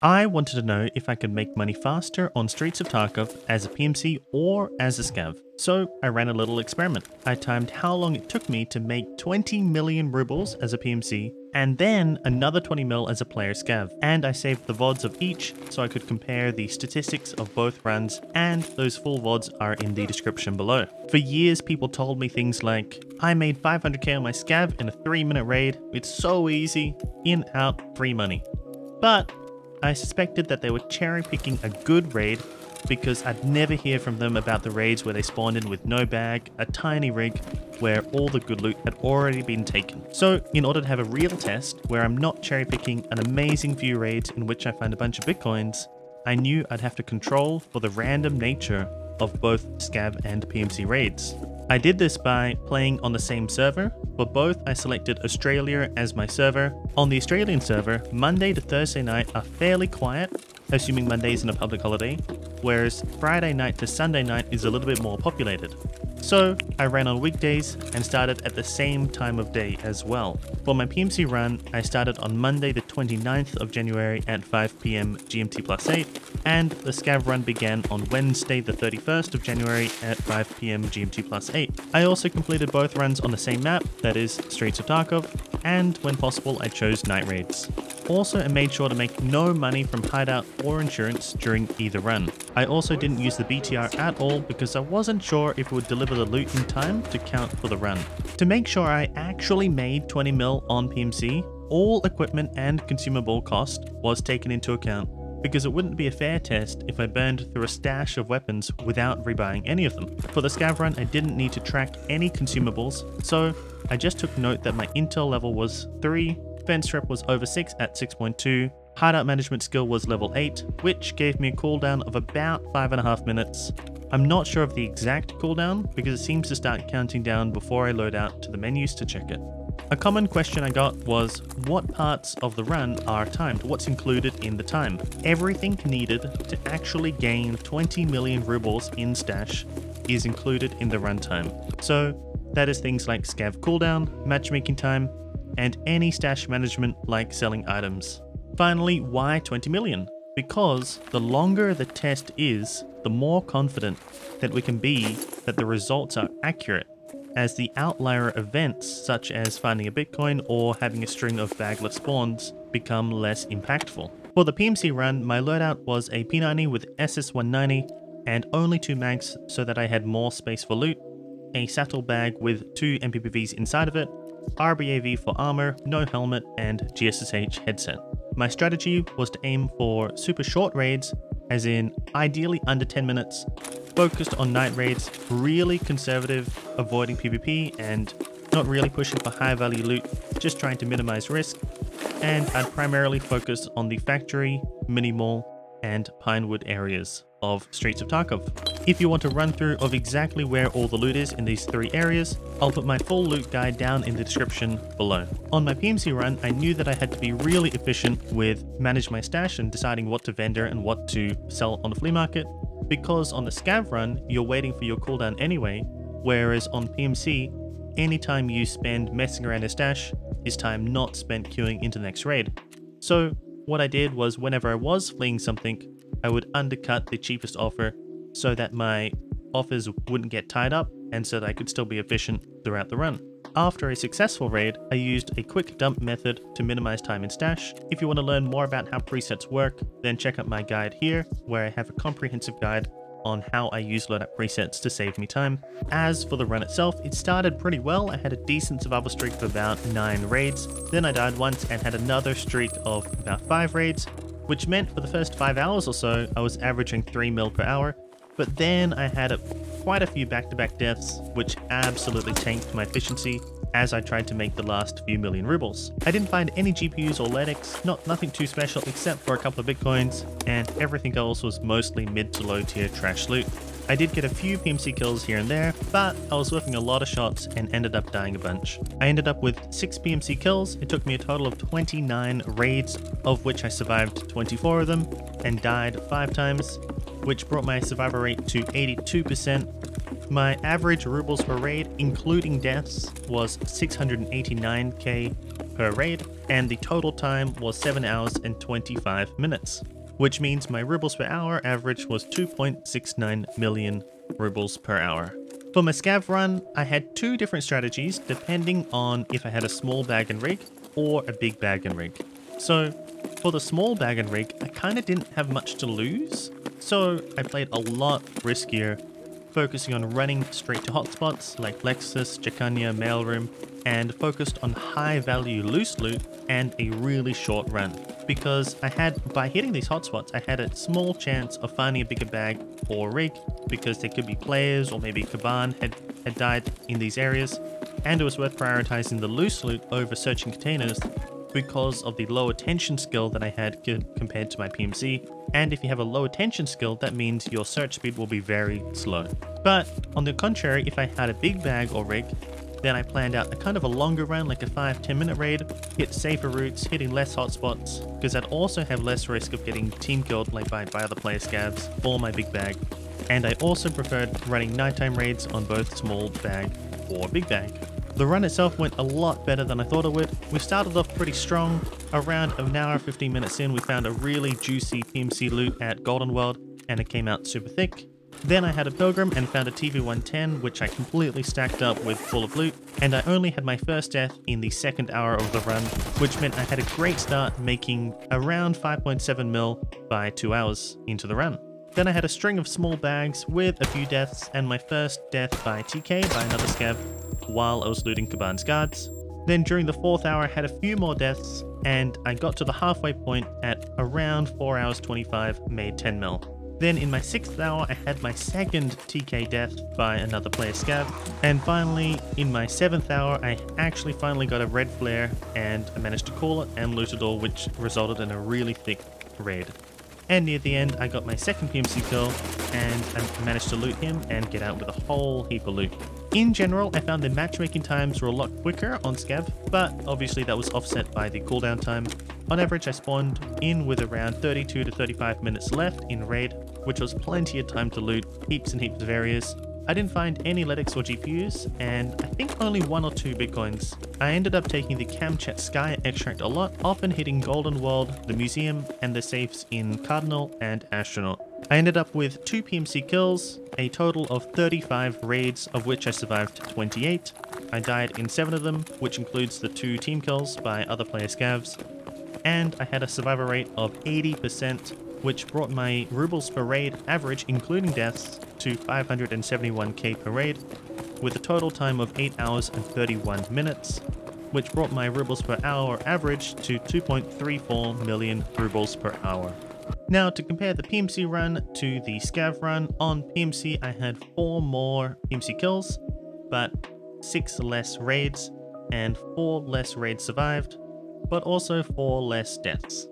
I wanted to know if I could make money faster on Streets of Tarkov as a PMC or as a scav. So I ran a little experiment. I timed how long it took me to make 20 million rubles as a PMC and then another 20 mil as a player scav. And I saved the VODs of each so I could compare the statistics of both runs and those full VODs are in the description below. For years people told me things like, I made 500k on my scav in a 3 minute raid, it's so easy, in, out, free money. But I suspected that they were cherry picking a good raid because I'd never hear from them about the raids where they spawned in with no bag, a tiny rig, where all the good loot had already been taken. So in order to have a real test where I'm not cherry picking an amazing few raids in which I find a bunch of bitcoins, I knew I'd have to control for the random nature of both Scav and PMC raids. I did this by playing on the same server. For both, I selected Australia as my server. On the Australian server, Monday to Thursday night are fairly quiet, assuming Monday isn't a public holiday, whereas Friday night to Sunday night is a little bit more populated. So I ran on weekdays and started at the same time of day as well. For my PMC run, I started on Monday the 29th of January at 5pm GMT plus 8, and the scav run began on Wednesday the 31st of January at 5pm GMT plus 8. I also completed both runs on the same map, that is Streets of Tarkov, and when possible I chose night raids. Also, I made sure to make no money from hideout or insurance during either run. I also didn't use the BTR at all because I wasn't sure if it would deliver the loot in time to count for the run. To make sure I actually made 20 mil on PMC, all equipment and consumable cost was taken into account because it wouldn't be a fair test if I burned through a stash of weapons without rebuying any of them. For the scav run, I didn't need to track any consumables, so I just took note that my intel level was 3 Fence Rep was over 6 at 6.2. Hideout Management skill was level 8, which gave me a cooldown of about 5.5 minutes. I'm not sure of the exact cooldown because it seems to start counting down before I load out to the menus to check it. A common question I got was, what parts of the run are timed? What's included in the time? Everything needed to actually gain 20 million rubles in stash is included in the runtime. So that is things like scav cooldown, matchmaking time, and any stash management like selling items. Finally, why 20 million? Because the longer the test is, the more confident that we can be that the results are accurate, as the outlier events such as finding a Bitcoin or having a string of bagless spawns become less impactful. For the PMC run, my loadout was a P90 with SS190 and only two mags so that I had more space for loot, a satchel bag with two MPPVs inside of it, RBAV for armor, no helmet, and GSSH headset. My strategy was to aim for super short raids, as in ideally under 10 minutes, focused on night raids, really conservative, avoiding PvP, and not really pushing for high value loot, just trying to minimize risk, and I'd primarily focus on the factory, mini mall, and Pinewood areas of Streets of Tarkov. If you want a run through of exactly where all the loot is in these three areas, I'll put my full loot guide down in the description below. On my PMC run, I knew that I had to be really efficient with manage my stash and deciding what to vendor and what to sell on the flea market, because on the scav run, you're waiting for your cooldown anyway, whereas on PMC, any time you spend messing around a stash is time not spent queuing into the next raid. So what I did was whenever I was fleeing something, I would undercut the cheapest offer so that my offers wouldn't get tied up and so that I could still be efficient throughout the run. After a successful raid, I used a quick dump method to minimize time in stash. If you want to learn more about how presets work, then check out my guide here, where I have a comprehensive guide on how I use loadout presets to save me time. As for the run itself, it started pretty well. I had a decent survival streak of about 9 raids, then I died once and had another streak of about 5 raids, which meant for the first 5 hours or so, I was averaging 3 mil per hour, but then I had a, quite a few back-to-back -back deaths, which absolutely tanked my efficiency as I tried to make the last few million rubles. I didn't find any GPUs or LEDX, not nothing too special except for a couple of bitcoins, and everything else was mostly mid to low tier trash loot. I did get a few PMC kills here and there, but I was whiffing a lot of shots and ended up dying a bunch. I ended up with 6 PMC kills, it took me a total of 29 raids, of which I survived 24 of them, and died 5 times, which brought my survival rate to 82%. My average rubles per raid, including deaths, was 689k per raid, and the total time was 7 hours and 25 minutes, which means my rubles per hour average was 2.69 million rubles per hour. For my scav run, I had two different strategies depending on if I had a small bag and rig or a big bag and rig. So for the small bag and rig, I kind of didn't have much to lose, so I played a lot riskier, focusing on running straight to hotspots like LexOs, Chekannaya, Mailroom, and focused on high value loose loot and a really short run. Because I had, by hitting these hotspots, I had a small chance of finding a bigger bag or rig because there could be players or maybe Kaban had, had died in these areas, and it was worth prioritizing the loose loot over searching containers because of the low attention skill that I had compared to my PMC. And if you have a low attention skill, that means your search speed will be very slow. But on the contrary, if I had a big bag or rig, then I planned out a kind of a longer run, like a 5-10 minute raid, hit safer routes, hitting less hotspots, because I'd also have less risk of getting team killed like by, by other player scavs or my big bag. And I also preferred running nighttime raids on both small bag or big bag. The run itself went a lot better than I thought it would. We started off pretty strong. Around an hour 15 minutes in, we found a really juicy PMC loot at Golden World, and it came out super thick. Then I had a Pilgrim and found a TV-110, which I completely stacked up with full of loot, and I only had my first death in the second hour of the run, which meant I had a great start making around 5.7 mil by 2 hours into the run. Then I had a string of small bags with a few deaths, and my first death by TK by another scav while I was looting Kaban's guards. Then during the fourth hour, I had a few more deaths, and I got to the halfway point at around 4 hours 25, made 10 mil. Then in my sixth hour, I had my second TK death by another player scav. And finally, in my seventh hour, I actually finally got a red flare and I managed to call it and loot it all, which resulted in a really thick red. And near the end, I got my second PMC kill and I managed to loot him and get out with a whole heap of loot. In general, I found the matchmaking times were a lot quicker on Scav, but obviously that was offset by the cooldown time. On average, I spawned in with around 32 to 35 minutes left in Raid, which was plenty of time to loot heaps and heaps of areas. I didn't find any LEDX or GPUs, and I think only one or two Bitcoins. I ended up taking the Kamchatskaya extract a lot, often hitting Golden World, the museum, and the safes in Cardinal and Astronaut. I ended up with 2 PMC kills, a total of 35 raids, of which I survived 28. I died in 7 of them, which includes the 2 team kills by other player scavs, and I had a survivor rate of 80%, which brought my rubles per raid average, including deaths, to 571k per raid, with a total time of 8 hours and 31 minutes, which brought my rubles per hour average to 2.34 million rubles per hour. Now to compare the PMC run to the Scav run, on PMC I had 4 more PMC kills, but 6 less raids, and 4 less raids survived, but also 4 less deaths.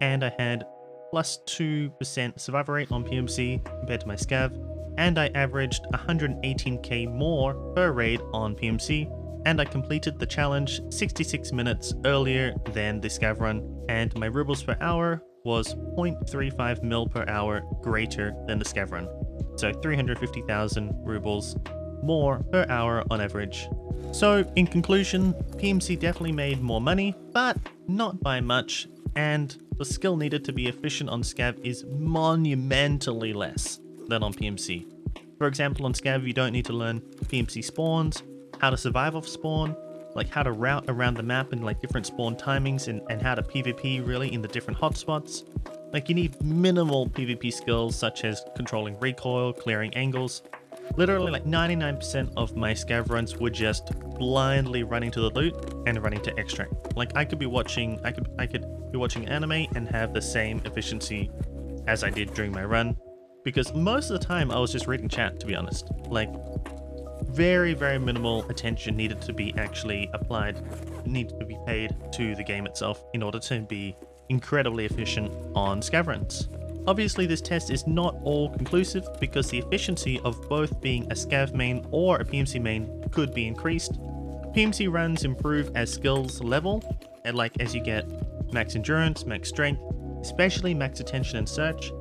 And I had plus 2% survival rate on PMC compared to my Scav, and I averaged 118k more per raid on PMC, and I completed the challenge 66 minutes earlier than the Scav run, and my rubles per hour was 0.35 mil per hour greater than the Scav run. So 350,000 rubles more per hour on average. So in conclusion, PMC definitely made more money, but not by much, and the skill needed to be efficient on Scav is monumentally less than on PMC. For example, on Scav you don't need to learn PMC spawns, how to survive off spawn, like how to route around the map and like different spawn timings and, and how to PvP really in the different hotspots. Like you need minimal PvP skills such as controlling recoil, clearing angles. Literally like 99% of my scav runs were just blindly running to the loot and running to extract. Like I could be watching I could I could be watching anime and have the same efficiency as I did during my run. Because most of the time I was just reading chat to be honest. Like very, very minimal attention needed to be actually applied, needed to be paid to the game itself in order to be incredibly efficient on runs. Obviously this test is not all conclusive because the efficiency of both being a Scav main or a PMC main could be increased. PMC runs improve as skills level, and like as you get max endurance, max strength, especially max attention and search,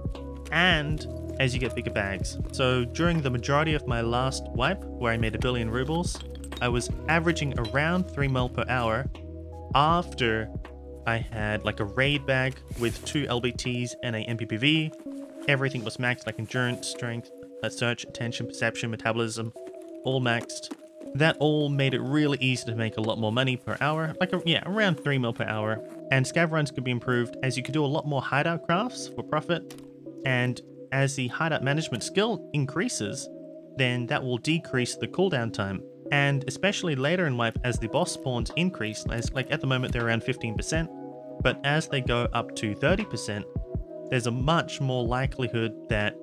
and as you get bigger bags. So during the majority of my last wipe, where I made a billion rubles, I was averaging around 3 mil per hour, after I had like a raid bag with two LBTs and a MPPV. Everything was maxed like endurance, strength, uh, search, attention, perception, metabolism, all maxed. That all made it really easy to make a lot more money per hour, like a, yeah, around 3 mil per hour. And scav runs could be improved as you could do a lot more hideout crafts for profit. And as the hideout management skill increases, then that will decrease the cooldown time. And especially later in life as the boss spawns increase, as like at the moment they're around 15%, but as they go up to 30%, there's a much more likelihood that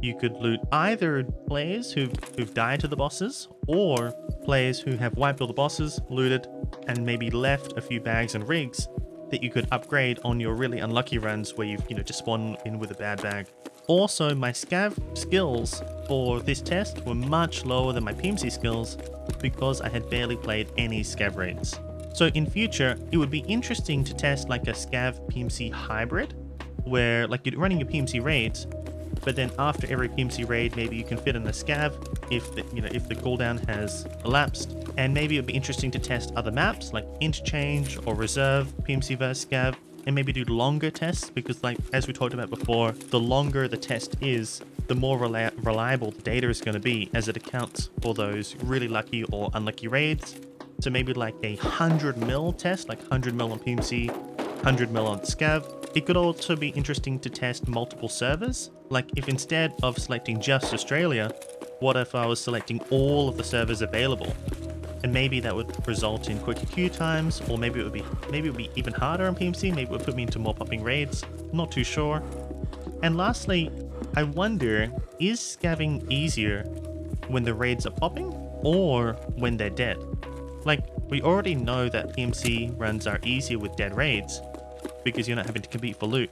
you could loot either players who've, who've died to the bosses or players who have wiped all the bosses, looted, and maybe left a few bags and rigs that you could upgrade on your really unlucky runs where you've you know just spawned in with a bad bag. Also, my scav skills for this test were much lower than my PMC skills because I had barely played any scav raids. So in future, it would be interesting to test like a scav PMC hybrid, where like you're running your PMC raids, but then after every PMC raid, maybe you can fit in a scav if the, you know if the cooldown has elapsed, and maybe it would be interesting to test other maps like interchange or reserve PMC versus scav, and maybe do longer tests because like as we talked about before, the longer the test is, the more reli reliable the data is going to be as it accounts for those really lucky or unlucky raids. So maybe like a 100 mil test, like 100 mil on PMC, 100 mil on Scav. It could also be interesting to test multiple servers. Like if instead of selecting just Australia, what if I was selecting all of the servers available? And maybe that would result in quicker queue times, or maybe it would be maybe it would be even harder on PMC, maybe it would put me into more popping raids. I'm not too sure. And lastly, I wonder, is scavving easier when the raids are popping or when they're dead? Like, we already know that PMC runs are easier with dead raids, because you're not having to compete for loot.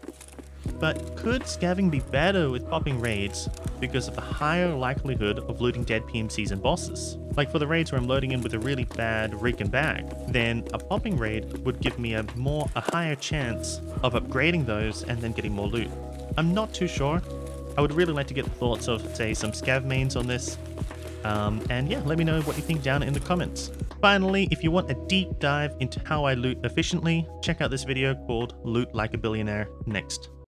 But could scavving be better with popping raids because of the higher likelihood of looting dead PMCs and bosses? Like for the raids where I'm loading in with a really bad rig and bag, then a popping raid would give me a more a higher chance of upgrading those and then getting more loot. I'm not too sure. I would really like to get the thoughts of, say, some scav mains on this. Um, and yeah, let me know what you think down in the comments. Finally, if you want a deep dive into how I loot efficiently, check out this video called Loot Like a Billionaire next.